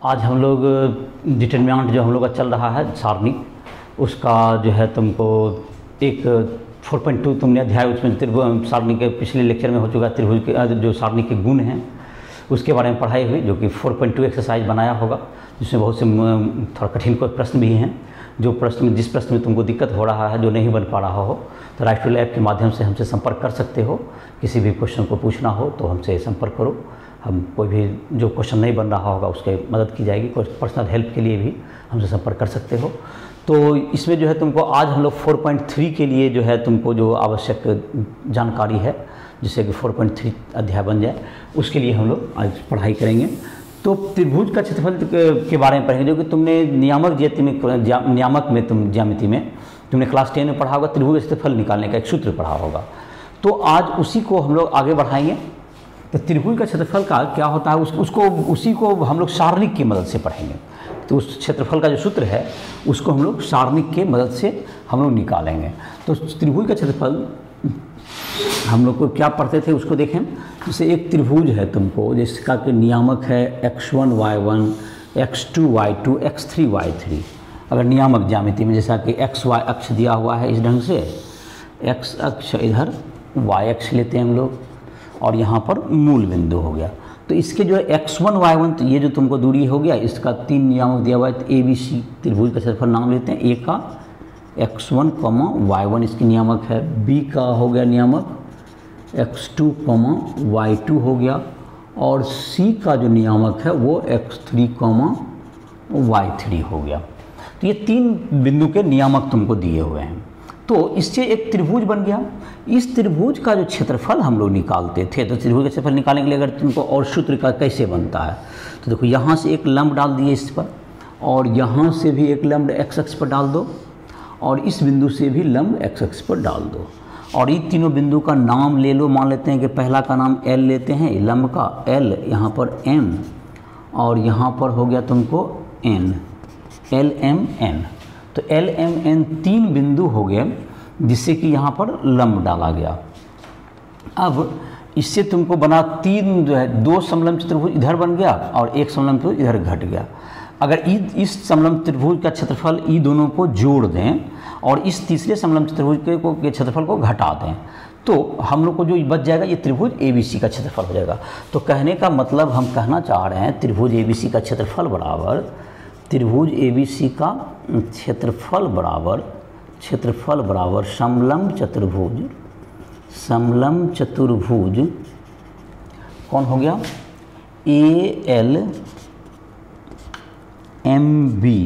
आज हम लोग, डिटर्मिनेंट जो हम लोग का चल रहा है, सारणी, उसका जो है तुमको एक 4.2 तुमने अध्याय, उसमें त्रिभुज सारणी के पिछले लेक्चर में हो चुका है त्रिभुज के जो सारणी के गुण हैं, उसके बारे में पढ़ाई हुई, जो कि 4.2 एक्सरसाइज बनाया होगा, जिसमें बहुत से थोड़ा कठिन कोई प्रश्न भी हैं, जो प्रश्न में, जिस प्रश्न में तुमको दिक्कत हो रहा है, जो नहीं बन पा रहा हो तो टू लैब के माध्यम से हमसे संपर्क कर सकते हो, किसी भी क्वेश्चन को पूछना हो तो हमसे संपर्क करो कोई भी जो क्वेश्चन नहीं बन रहा होगा, उसके मदद की जाएगी, कोई पर्सनल हेल्प के लिए भी हमसे संपर्क कर सकते हो। तो इसमें जो है तुमको आज हम लोग 4.3 के लिए जो है तुमको जो आवश्यक जानकारी है, जिससे कि 4.3 अध्याय बन जाए, उसके लिए हम लोग आज पढ़ाई करेंगे। तो त्रिभुज का क्षेत्रफल के बारे में पढ़ेंगे, जो कि तुमने नियामक ज्याति में, नियामक में तुम, ज्यामिति में तुमने क्लास टेन में पढ़ा होगा, त्रिभुज क्षेत्रफल निकालने का एक सूत्र पढ़ा होगा। तो आज उसी को हम लोग आगे बढ़ाएँगे। तो त्रिभुज का क्षेत्रफल का क्या होता है उस, उसको उसी को हम लोग सारणिक की मदद से पढ़ेंगे। तो उस क्षेत्रफल का जो सूत्र है उसको हम लोग सारणिक के मदद से हम लोग निकालेंगे। तो त्रिभुज का क्षेत्रफल हम लोग को क्या पढ़ते थे उसको देखें। जैसे एक त्रिभुज है तुमको जिसका कि नियामक है x one y one x two y two x three y three अगर नियामक ज्यामिति में जैसा कि एक्स वाई अक्ष दिया हुआ है इस ढंग से एक्स अक्ष इधर वाई अक्ष लेते हैं हम लोग। और यहाँ पर मूल बिंदु हो गया। तो इसके जो है एक्स वन वाई वन तो ये जो तुमको दूरी हो गया, इसका तीन नियामक दिया हुआ है ए बी सी त्रिभुज का क्षेत्रफल नाम लेते हैं। ए का x one comma y one इसकी नियामक है। बी का हो गया नियामक x two comma y two हो गया। और सी का जो नियामक है, वो x three comma y three हो गया। तो ये तीन बिंदु के नियामक तुमको दिए हुए हैं। तो इससे एक त्रिभुज बन गया। इस त्रिभुज का जो क्षेत्रफल हम लोग निकालते थे तो त्रिभुज का क्षेत्रफल निकालने के लिए अगर तुमको और सूत्र का कैसे बनता है तो देखो यहाँ से एक लंब डाल दिए इस पर, और यहाँ से भी एक लंब एक्स एक्स पर डाल दो, और इस बिंदु से भी लंब एक्स एक्स पर डाल दो। और इन तीनों बिंदु का नाम ले लो, मान लेते हैं कि पहला का नाम एल लेते हैं, लंब का एल यहाँ पर एम और यहाँ पर हो गया तुमको एन एल एम एन तो एल एम एन तीन बिंदु हो गए जिससे कि यहाँ पर लंब डाला गया। अब इससे तुमको बना तीन जो है दो समलम चतुर्भुज इधर बन गया और एक समलम चतुर्भुज इधर घट गया। अगर इस समलम त्रिभुज का क्षेत्रफल ई दोनों को जोड़ दें और इस तीसरे समलम चतुर्भुज के, के क्षेत्रफल को घटा दें तो हम लोग को जो बच जाएगा ये त्रिभुज ए बी सी का क्षेत्रफल हो जाएगा। तो कहने का मतलब हम कहना चाह रहे हैं त्रिभुज ए बी सी का क्षेत्रफल बराबर त्रिभुज ए बी सी का क्षेत्रफल बराबर क्षेत्रफल बराबर समलंब चतुर्भुज समलंब चतुर्भुज कौन हो गया? A L M B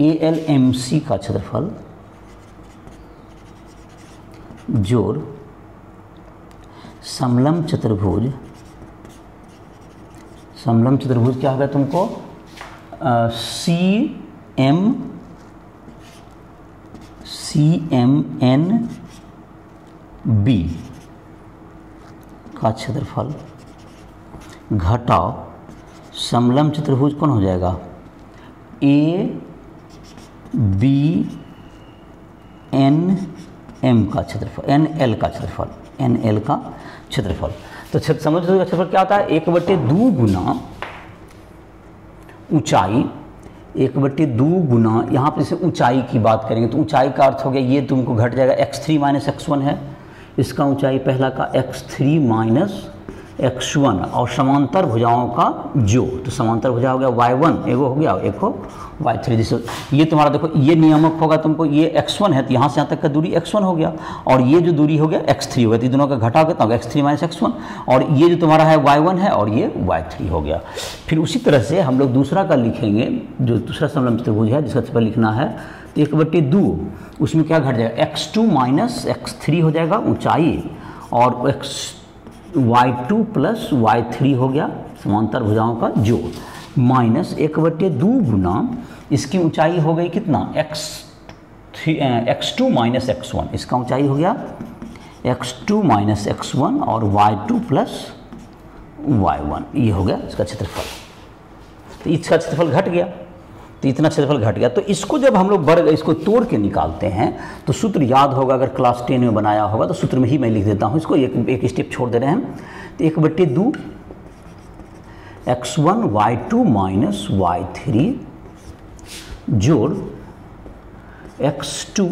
A L M C का क्षेत्रफल जोड़ समलंब चतुर्भुज समलंब चतुर्भुज क्या होगा तुमको? C M C M N B का क्षेत्रफल। घटाओ समलम चतुर्भुज कौन हो जाएगा? ए बी एन एम का क्षेत्रफल। एन एल का क्षेत्रफल। एन एल का क्षेत्रफल। तो समझ का क्षेत्रफल क्या होता है? एक बटे दो गुना ऊंचाई, एक बट्टे दो गुना, यहाँ पर जैसे ऊंचाई की बात करेंगे तो ऊंचाई का अर्थ हो गया, ये तुमको घट जाएगा x three minus x one है, इसका ऊंचाई पहला का x three minus x one और समांतर भुजाओं का जो तो समांतर भुजा हो गया वाई वन एगो हो गया एक हो वाई थ्री जैसे, ये तुम्हारा देखो, ये नियामक होगा तुमको, ये एक्स वन है तो यहाँ से यहाँ तक का दूरी एक्स वन हो गया, और ये जो दूरी हो गया एक्स थ्री हो गया तो दोनों का घटा कितना होगा x three minus x one और ये जो तुम्हारा है वाई वन है, और ये वाई थ्री हो गया। फिर उसी तरह से हम लोग दूसरा का लिखेंगे, जो दूसरा समलम त्रिभुज है, जिसका पर लिखना है तो एक बट्टे दो, उसमें क्या घट जाएगा? X two minus x three हो जाएगा, ऊंचाई, और x y two plus y three हो गया, समांतर भुजाओं का जोड़ माइनस एक बट्टे दो गुना, इसकी ऊंचाई हो गई कितना? X three x two minus x one इसका ऊंचाई हो गया x two minus x one और y two plus y one ये हो गया इसका क्षेत्रफल। तो इसका क्षेत्रफल घट गया। तो इतना क्षेत्रफल घट गया। तो इसको जब हम लोग वर्ग इसको तोड़ के निकालते हैं तो सूत्र याद होगा, अगर क्लास टेन में बनाया होगा तो सूत्र में ही मैं लिख देता हूँ इसको, एक एक स्टेप छोड़ दे रहे हैं तो एक बट्टे दो x one y two minus y three जोड़ x two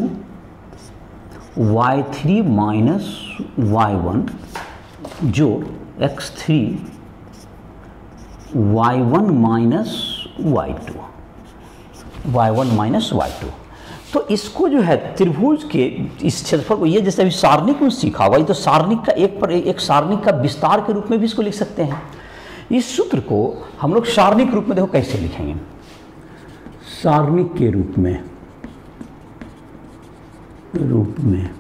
y three minus y one जोड़ x three y one minus y two y one minus y two. तो इसको जो है त्रिभुज के इस क्षेत्रफल को, ये जैसे अभी सारणी में सीखा हुआ ये तो सारणी का एक पर, एक सारणी का विस्तार के रूप में भी इसको लिख सकते हैं। इस सूत्र को हम लोग सारणिक रूप में देखो कैसे लिखेंगे। सारणिक के रूप में रूप में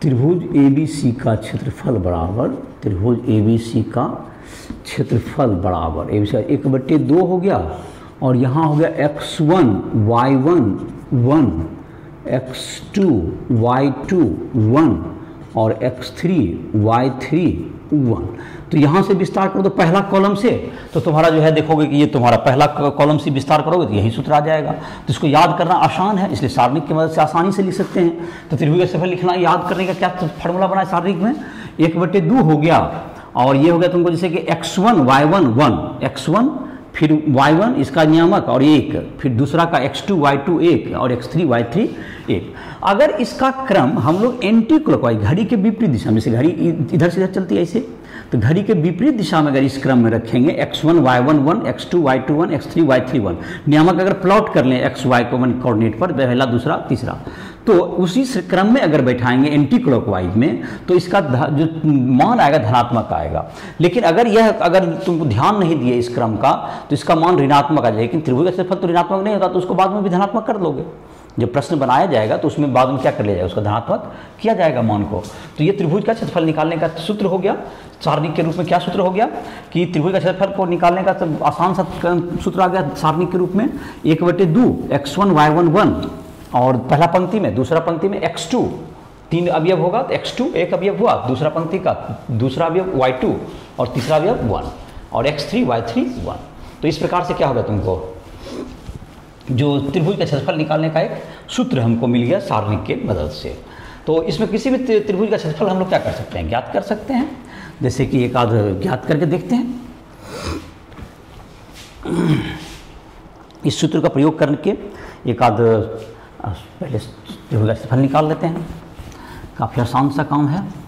त्रिभुज ए बी सी का क्षेत्रफल बराबर, त्रिभुज ए बी सी का क्षेत्रफल बराबर एक बट्टे दो हो गया। और यहाँ हो गया x one y one one x two y two one और x three y three one तो यहाँ से विस्तार करो तो पहला कॉलम से। तो तुम्हारा जो है देखोगे कि ये तुम्हारा पहला कॉलम से विस्तार करोगे तो यही सूत्र आ जाएगा। तो इसको याद करना आसान है, इसलिए सारणिक की मदद से आसानी से लिख सकते हैं। तो त्रिभुज सफल लिखना, याद करने का क्या फॉर्मूला बना है सारणिक में? एक बटे दो हो गया। और ये हो गया तुमको जैसे कि x one y one one x one फिर y1 इसका नियामक और एक, फिर दूसरा का x2 y2 एक और x3 y3 एक। अगर इसका क्रम हम लोग एंटी क्लॉकवाइज घड़ी के विपरीत दिशा में से घड़ी इधर से इधर चलती है ऐसे तो घड़ी के विपरीत दिशा में अगर इस क्रम में रखेंगे x1 y1 1 x2 y2 1 x3 y3 1 नियामक अगर प्लॉट कर लें, x, y को वन कोऑर्डिनेट पर, पहला, दूसरा, तीसरा तो उसी क्रम में अगर बैठाएँगे एंटी क्लॉकवाइज में तो इसका जो मान आएगा धनात्मक आएगा। लेकिन अगर यह, अगर तुमको ध्यान नहीं दिए इस क्रम का तो इसका मान ऋणात्मक आ लेकिन त्रिभुज का तो ऋणात्मक नहीं होता तो उसको बाद में भी धनात्मक कर लोगे। जब प्रश्न बनाया जाएगा तो उसमें बाद में क्या कर लिया जाएगा? उसका धनात्मक किया जाएगा मान को। तो ये त्रिभुज का क्षेत्रफल निकालने का सूत्र हो गया। सारणिक के रूप में क्या सूत्र हो गया? कि त्रिभुज का क्षेत्रफल को निकालने का आसान सा सूत्र आ गया सारणिक के रूप में। एक बटे दो x one y one one और पहला पंक्ति में, दूसरा पंक्ति में एक्स टू तीन अवयव होगा तो एक्स टू एक अवयव हुआ, दूसरा पंक्ति का, दूसरा अवयव वाई टू और तीसरा अवयव वन और x three y three one तो इस प्रकार से क्या होगा तुमको? जो त्रिभुज का क्षेत्रफल निकालने का एक सूत्र हमको मिल गया सारणिक के मदद से। तो इसमें किसी भी त्रिभुज का क्षेत्रफल हम लोग क्या कर सकते हैं? ज्ञात कर सकते हैं। जैसे कि एक आध ज्ञात करके देखते हैं। इस सूत्र का प्रयोग करके एक आध पहले त्रिभुज का क्षेत्रफल निकाल लेते हैं। काफ़ी आसान सा काम है।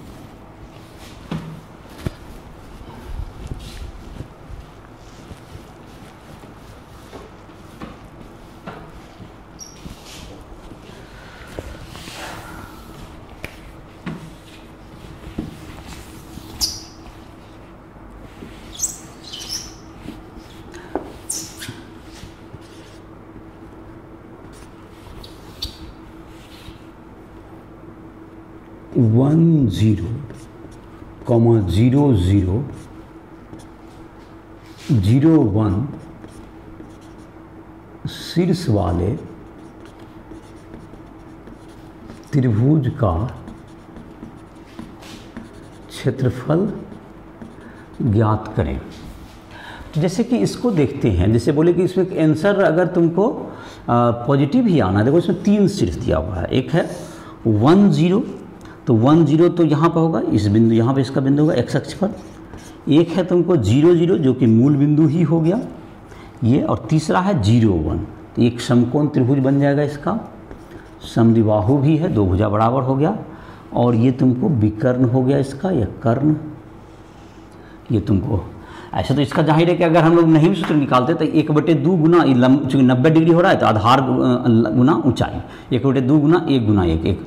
One zero comma zero zero zero one शीर्ष वाले त्रिभुज का क्षेत्रफल ज्ञात करें। तो जैसे कि इसको देखते हैं, जैसे बोले कि इसमें आंसर अगर तुमको पॉजिटिव ही आना है, देखो इसमें तीन शीर्ष दिया हुआ है, एक है वन ज़ीरो तो वन ज़ीरो तो यहाँ पर होगा, इस बिंदु यहाँ पर इसका बिंदु होगा एक्स अक्ष पर। एक है तुमको ज़ीरो ज़ीरो, जो कि मूल बिंदु ही हो गया, ये, और तीसरा है ज़ीरो वन। तो एक समकोण त्रिभुज बन जाएगा इसका। समद्विबाहु भी है, दो भुजा बराबर हो गया, और ये तुमको विकर्ण हो गया इसका, या कर्ण। ये तुमको ऐसे तो इसका ज़ाहिर है कि अगर हम लोग नहीं भी सूत्र निकालते तो एक बटे दो गुना चूँकि नब्बे डिग्री हो रहा है तो आधार गुना ऊंचाई। एक बटे दो गुना एक गुना एक एक।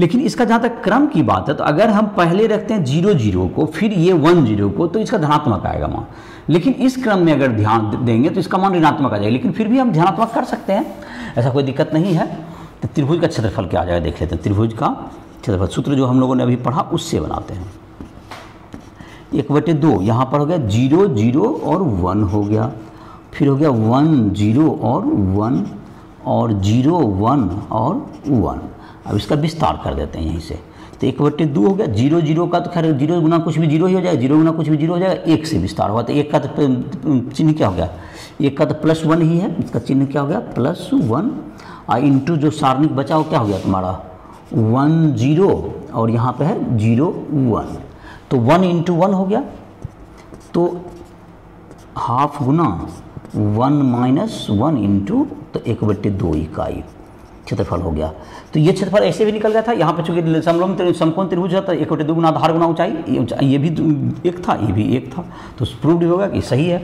लेकिन इसका जहाँ तक क्रम की बात है तो अगर हम पहले रखते हैं ज़ीरो ज़ीरो को, फिर ये वन ज़ीरो को तो इसका धनात्मक आएगा मान लेकिन इस क्रम में अगर ध्यान देंगे तो इसका मान ऋणात्मक आ जाएगा। लेकिन फिर भी हम ध्यानात्मक कर सकते हैं। ऐसा कोई दिक्कत नहीं है। तो त्रिभुज का क्षेत्रफल क्या आ जाएगा? देख लेते हैं, त्रिभुज का क्षेत्रफल। सूत्र जो हम लोगों ने अभी पढ़ा, उससे बनाते हैं। एक बटे दो, यहाँ पर हो गया ज़ीरो ज़ीरो और वन हो गया। फिर हो गया वन, ज़ीरो और वन, और ज़ीरो, वन और वन। अब इसका विस्तार कर देते हैं यहीं से तो एक बट्टे दो हो गया, ज़ीरो ज़ीरो का तो खैर ज़ीरो गुना कुछ भी ज़ीरो ही हो जाएगा, ज़ीरो गुना कुछ भी ज़ीरो हो जाएगा, एक से विस्तार हुआ। तो एक का तो चिन्ह क्या हो गया? एक का तो प्लस वन ही है, इसका चिन्ह क्या हो गया? Plus one. और इंटू जो सारणिक बचा हो क्या हो गया तुम्हारा? वन, ज़ीरो, और यहाँ पे है ज़ीरो, वन। तो वन इंटू वन हो गया। तो हाफ़ गुना वन माइनस वन इंटू तो एक बट्टे दो इकाई क्षेत्रफल हो गया। तो ये क्षेत्रफल ऐसे भी निकल गया था। यहाँ पर चूँकि समलम समकोण त्रिभुज था एक बटे दो गुना आधार गुना ऊंचाई, ये भी एक था, ये भी एक था। तो प्रूव होगा कि सही है।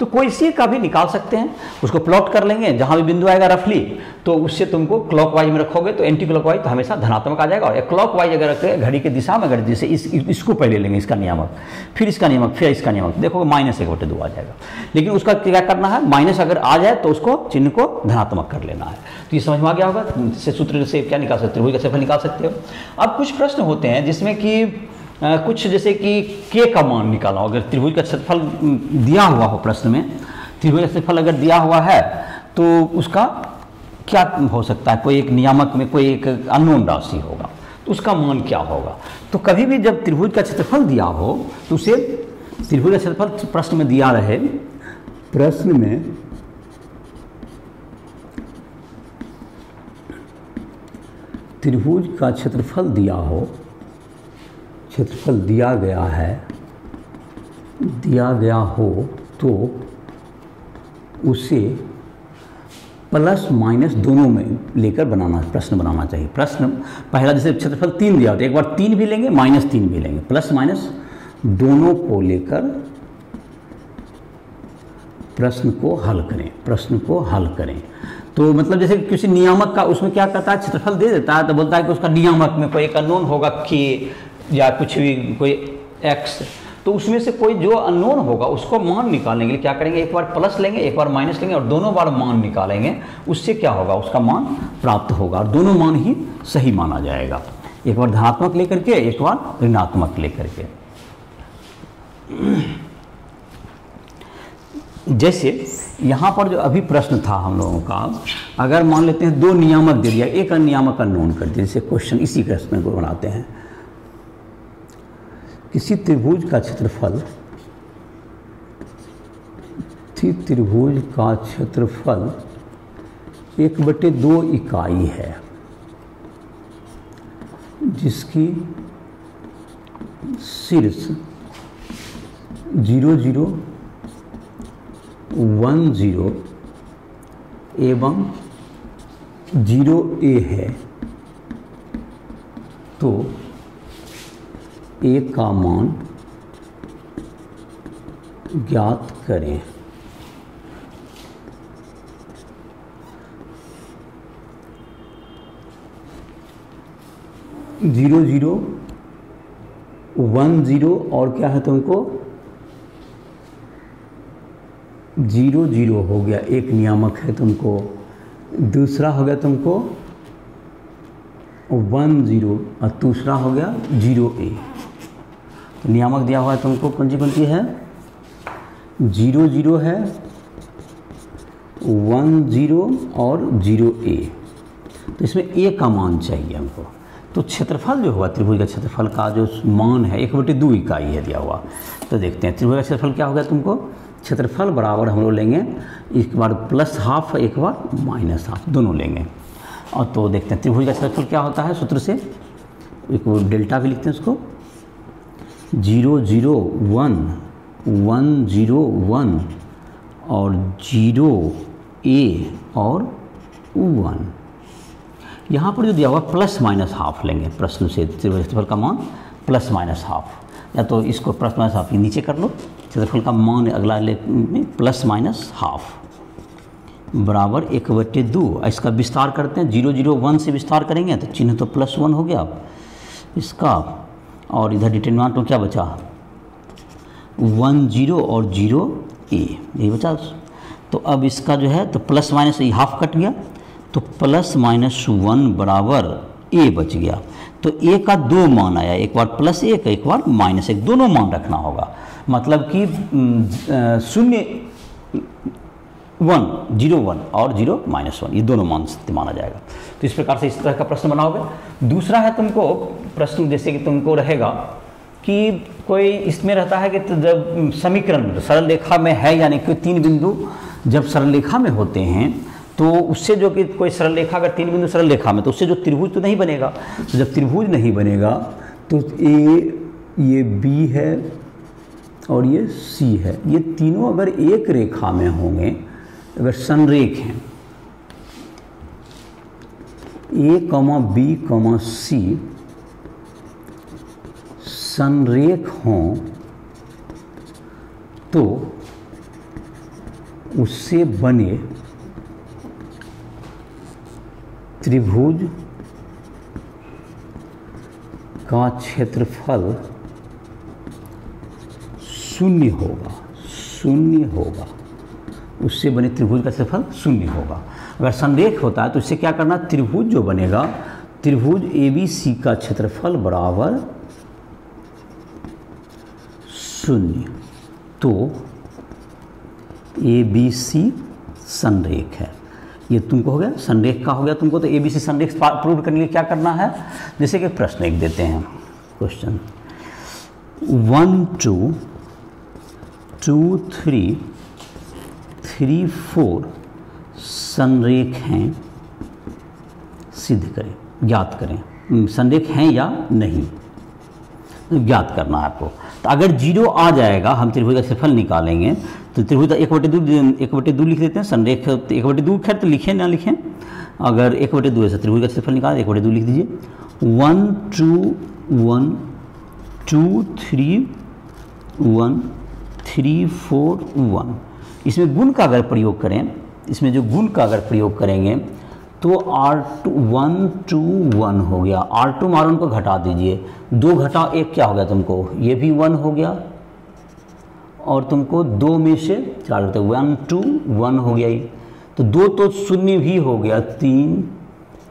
तो कोई सी का भी निकाल सकते हैं, उसको प्लॉट कर लेंगे, जहाँ भी बिंदु आएगा रफली तो उससे तुमको क्लॉकवाइज में रखोगे तो एंटी क्लॉकवाइज तो हमेशा धनात्मक आ जाएगा। और क्लॉकवाइज अगर रखे घड़ी की दिशा में, अगर जैसे इस, इसको पहले लेंगे, इसका नियामक, फिर इसका नियामक, फिर इसका नियामक देखोगे माइनस एक बटे दो आ जाएगा। लेकिन उसका क्या करना है माइनस अगर आ जाए तो उसको चिन्ह को धनात्मक कर लेना है। तो ये समझ में आ गया होगा सूत्र से क्या निकाल सकते हो कैसे निकाल सकते हो। अब कुछ प्रश्न होते हैं, जिसमें कि कुछ जैसे कि के का मान निकाला, अगर त्रिभुज का क्षेत्रफल दिया हुआ हो प्रश्न में, त्रिभुज का क्षेत्रफल अगर दिया हुआ है तो उसका क्या हो सकता है? कोई एक नियामक में कोई एक अननोन राशि होगा तो उसका मान क्या होगा? तो कभी भी जब त्रिभुज का क्षेत्रफल दिया हो तो उसे त्रिभुज का क्षेत्रफल प्रश्न में दिया रहे, प्रश्न में त्रिभुज का क्षेत्रफल दिया हो क्षेत्रफल दिया गया है, दिया गया हो तो उसे प्लस माइनस दोनों में लेकर बनाना, प्रश्न बनाना चाहिए। प्रश्न, पहला जैसे क्षेत्रफल तीन दिया होता है, एक बार तीन भी लेंगे, माइनस तीन भी लेंगे। प्लस माइनस दोनों को लेकर प्रश्न को हल करें, प्रश्न को हल करें। तो मतलब जैसे किसी नियामक का, उसमें क्या करता है? क्षेत्रफल दे देता है तो बोलता है कि उसका नियामक में कोई एक अननोन होगा के या कुछ भी कोई एक्स तो उसमें से कोई जो अननोन होगा, उसको मान निकालने के लिए क्या करेंगे? एक बार प्लस लेंगे, एक बार माइनस लेंगे और दोनों बार मान निकालेंगे। उससे क्या होगा? उसका मान प्राप्त होगा और दोनों मान ही सही माना जाएगा। एक बार धनात्मक लेकर के, एक बार ऋणात्मक लेकर के। जैसे यहाँ पर जो अभी प्रश्न था हम लोगों का, अगर मान लेते हैं दो नियामक दे दिया, एक अनियामक अननोन कर दिया, जैसे क्वेश्चन इसी प्रश्न को बनाते हैं। किसी त्रिभुज का क्षेत्रफल थी त्रिभुज का क्षेत्रफल एक बटे दो इकाई है, जिसकी शीर्ष ज़ीरो ज़ीरो वन ज़ीरो एवं ज़ीरो ए है। तो ए का मान ज्ञात करें। ज़ीरो ज़ीरो, वन ज़ीरो और क्या है तुमको? ज़ीरो ज़ीरो हो गया, एक नियामक है तुमको। दूसरा हो गया तुमको, वन ज़ीरो, और दूसरा हो गया ज़ीरो ए। नियामक दिया हुआ है तुमको, कौन सी सी है? ज़ीरो ज़ीरो है। वन, ज़ीरो और ज़ीरो ए। तो इसमें ए का मान चाहिए हमको। तो क्षेत्रफल जो हुआ, त्रिभुज का क्षेत्रफल का जो मान है, एक बटे दो इकाई है दिया हुआ। तो देखते हैं, त्रिभुज का क्षेत्रफल क्या होगा तुमको? क्षेत्रफल बराबर हम लोग लेंगे, एक बार प्लस हाफ़ एक बार माइनस हाफ़ दोनों लेंगे। और तो देखते हैं, त्रिभुज का क्षेत्रफल क्या होता है, सूत्र से? एक डेल्टा भी लिखते हैं उसको। Zero zero one one zero one और ज़ीरो ए और वन। यहाँ पर जो दिया हुआ प्लस माइनस हाफ़ लेंगे प्रश्न से। क्षेत्रफल का मान प्लस माइनस हाफ़। या तो इसको प्लस माइनस हाफ़ के नीचे कर लो। क्षेत्रफल का मान अगला ले, में प्लस माइनस हाफ़। बराबर एक बट्टे दो। इसका विस्तार करते हैं। ज़ीरो ज़ीरो वन से विस्तार करेंगे तो चिन्ह तो प्लस वन हो गया। इसका और इधर डिटेनमेंट में क्या बचा? वन ज़ीरो और ज़ीरो ए। यही बचा। तो अब इसका जो है तो प्लस माइनस ये हाफ़ कट गया। तो प्लस माइनस वन बराबर ए बच गया। तो ए का दो मान आया। एक बार प्लस एक एक बार माइनस एक। दोनों मान रखना होगा। मतलब कि शून्य वन, ज़ीरो वन और ज़ीरो माइनस वन, ये दोनों मान सत्य माना जाएगा। तो इस प्रकार से इस तरह का प्रश्न बनाओगे। दूसरा है तुमको, प्रश्न जैसे कि तुमको रहेगा कि कोई इसमें रहता है कि तो जब समीकरण सरल रेखा में है, यानी कि तीन बिंदु जब सरल रेखा में होते हैं तो उससे जो कि कोई सरल रेखा अगर तीन बिंदु सरल रेखा में तो उससे जो त्रिभुज तो नहीं बनेगा। तो जब त्रिभुज नहीं बनेगा तो ए, ये बी है और ये सी है। ये तीनों अगर एक रेखा में होंगे अगर संरेख हैं ए कमा बी कमा सी संरेख हों तो उससे बने त्रिभुज का क्षेत्रफल शून्य होगा शून्य होगा। उससे बने त्रिभुज का क्षेत्रफल शून्य होगा। अगर संरेख होता है तो इससे क्या करना? त्रिभुज जो बनेगा, त्रिभुज ए बी सी का क्षेत्रफल बराबर शून्य। तो ए बी सी संरेख है। ये तुमको हो गया? संरेख का हो गया तुमको? तो ए बी सी संरेख प्रूव करने के लिए क्या करना है? जैसे कि प्रश्न एक देते हैं। Question. One, two two, three three four संरेख हैं, सिद्ध करें, ज्ञात करें। संरेख हैं या नहीं? ज्ञात करना है आपको। तो अगर ज़ीरो आ जाएगा, हम त्रिभुज का क्षेत्रफल निकालेंगे तो त्रिभुज एक बटे दो, एक बटे दो लिख देते हैं, संरेख, एक बटे दो, खैर तो लिखें ना लिखें। अगर एक बटे दो ऐसा त्रिभुज का क्षेत्रफल निकाल, एक बटे दो लिख दीजिए। One, two one, two, three, one, three, four, one. इसमें गुण का अगर प्रयोग करें, इसमें जो गुण का अगर प्रयोग करेंगे तो R two one two one हो गया। आर टू मार को घटा दीजिए। दो घटा एक क्या हो गया तुमको? ये भी वन हो गया। और तुमको दो में से चार होते वन टू वन हो गया ये। तो दो तो शून्य भी हो गया। तीन,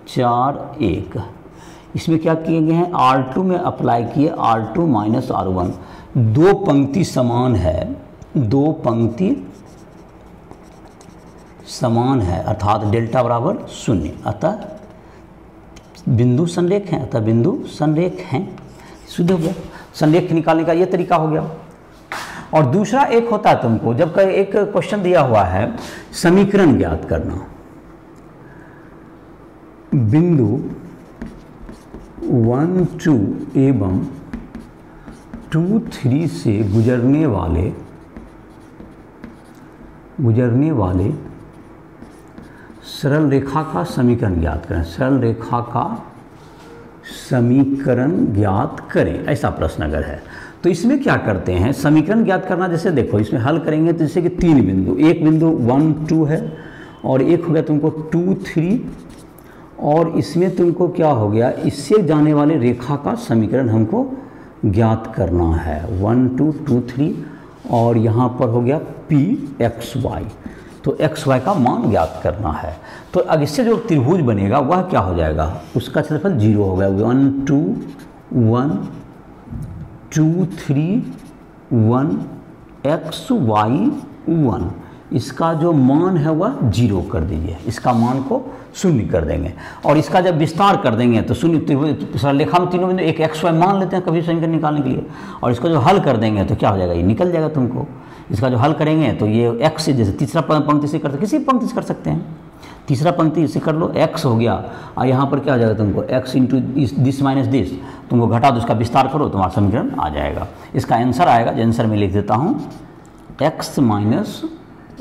चार, एक। इसमें क्या किए गए हैं? आर टू में अप्लाई किए R two minus R one. दो पंक्ति समान है। दो पंक्ति समान है, अर्थात डेल्टा बराबर शून्य। अतः बिंदु संरेख हैं, अतः बिंदु संरेख हैं। शुद्ध हो गया। संरेख निकालने का ये तरीका हो गया। और दूसरा एक होता है तुमको, जब एक क्वेश्चन दिया हुआ है, समीकरण ज्ञात करना। बिंदु वन, टू एवं टू, थ्री से गुजरने वाले गुजरने वाले सरल रेखा का समीकरण ज्ञात करें। सरल रेखा का समीकरण ज्ञात करें, ऐसा प्रश्न अगर है। तो इसमें क्या करते हैं? समीकरण ज्ञात करना, जैसे देखो, इसमें हल करेंगे तो जैसे कि तीन बिंदु, एक बिंदु वन, टू है, और एक हो गया तुमको टू, थ्री, और इसमें तुमको क्या हो गया? इससे जाने वाले रेखा का समीकरण हमको ज्ञात करना है। वन, टू टू, थ्री, और यहाँ पर हो गया पी एक्स वाई तो एक्स वाई का मान ज्ञात करना है। तो अब इससे जो त्रिभुज बनेगा, वह क्या हो जाएगा? उसका क्षेत्रफल ज़ीरो हो गया। One, two one, two, three, one, x, y, one. इसका जो मान है, वह ज़ीरो कर दीजिए। इसका मान को शून्य कर देंगे। और इसका जब विस्तार कर देंगे तो शून्य त्रिभुज लेखा में तीनों बिंदु एक एक्स वाई मान लेते हैं कभी समीकरण निकालने के लिए। और इसको जो हल कर देंगे तो क्या हो जाएगा? ये निकल जाएगा तुमको। इसका जो हल करेंगे तो ये एक्स जैसे तीसरा पंक्ति से करते, किसी पंक्ति से कर सकते हैं। तीसरा पंक्ति से कर लो एक्स हो गया, और यहाँ पर क्या हो जाएगा तुमको x into this minus this तुमको घटा दो उसका विस्तार करो, तुम्हारा समीकरण आ जाएगा। इसका आंसर आएगा, जो आंसर में लिख देता हूँ एक्स माइनस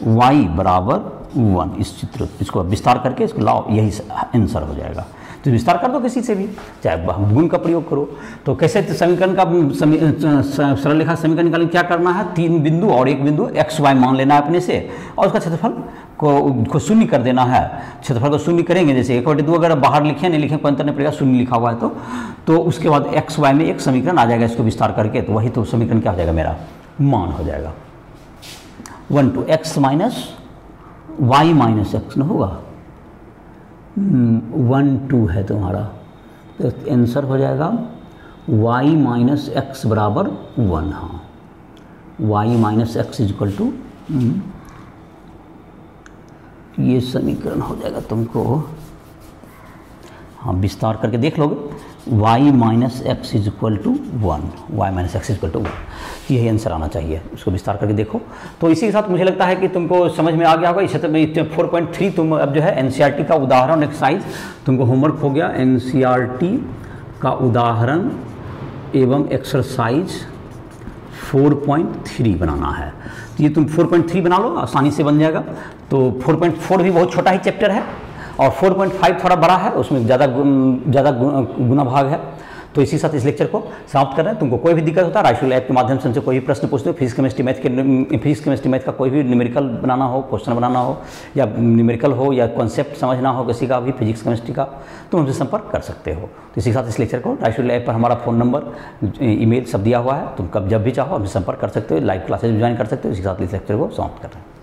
वाई बराबर वन इस चित्र, इसको विस्तार करके इसको लाओ, यही आंसर हो जाएगा। तो विस्तार कर दो किसी से भी। चाहे गुण का प्रयोग करो। तो कैसे समीकरण का सरल रेखा समीकरण निकालने क्या करना है? तीन बिंदु और एक बिंदु एक्स वाई मान लेना है अपने से और उसका क्षेत्रफल को को शून्य कर देना है। क्षेत्रफल को शून्य करेंगे, जैसे एक बटे दो अगर बाहर लिखे नहीं लिखे कोई अंतर नहीं पड़ेगा शून्य लिखा हुआ है तो तो उसके बाद एक्स वाई में एक समीकरण आ जाएगा इसको विस्तार करके तो वही तो समीकरण क्या हो जाएगा मेरा? मान हो जाएगा। One two x minus y minus x ना होगा। वन टू है तुम्हारा। तो आंसर हो जाएगा वाई माइनस एक्स बराबर वन हाँ। Y minus x is equal two ये समीकरण हो जाएगा तुमको। हाँ विस्तार करके देख लोगे। Y minus x is equal to one y minus x is equal to one यही आंसर आना चाहिए। उसको विस्तार करके देखो। तो इसी के साथ मुझे लगता है कि तुमको समझ में आ गया होगा। इस क्षेत्र में फोर पॉइंट थ्री तुम अब जो है एन e का उदाहरण एक्सरसाइज तुमको होमवर्क हो गया। एन e का उदाहरण एवं एक्सरसाइज 4.3 बनाना है। तो ये तुम 4.3 बना लो, आसानी से बन जाएगा। तो 4.4 भी बहुत छोटा ही चैप्टर है। और 4.5 थोड़ा बड़ा है, उसमें ज़्यादा ज़्यादा गुना भाग है। तो इसी साथ इस लेक्चर को समाप्त कर रहे हैं। तुमको कोई भी दिक्कत होता है राइशुल ऐप के माध्यम से हमसे कोई भी प्रश्न पूछते हो फिजिक्स केमिस्ट्री मैथ के फिजिक्स केमिस्ट्री मैथ का कोई भी न्यूमेरिकल बनाना हो क्वेश्चन बनाना हो, या न्यूमेरिकल हो, या कॉन्सेप्ट समझना हो किसी का भी फिजिक्स केमिस्ट्री का, तुम हमसे संपर्क कर सकते हो। तो इसी साथ इस लेक्चर को राइशुल ऐप पर हमारा फ़ोन नंबर ई सब दिया हुआ है। तुम कब, जब भी चाहो हमसे संपर्क कर सकते हो लाइव क्लासेज ज्वाइन कर सकते हो। इसी साथ इस लेक्चर को समाप्त कर रहे हैं।